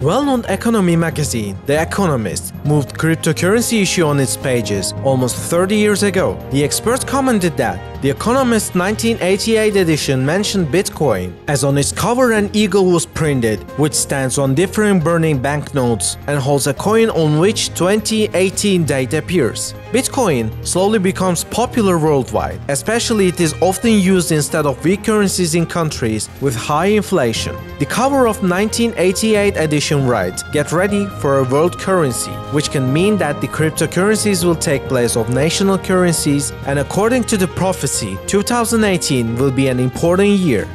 Well-known economy magazine, The Economist, moved cryptocurrency issue on its pages almost 30 years ago. The experts commented that The Economist 1988 edition mentioned Bitcoin, as on its cover an eagle was printed, which stands on different burning banknotes and holds a coin on which 2018 date appears. Bitcoin slowly becomes popular worldwide, especially it is often used instead of weak currencies in countries with high inflation. The cover of 1988 edition writes, Get ready for a world currency, which can mean that the cryptocurrencies will take place of national currencies and according to the prophecy, 2018 will be an important year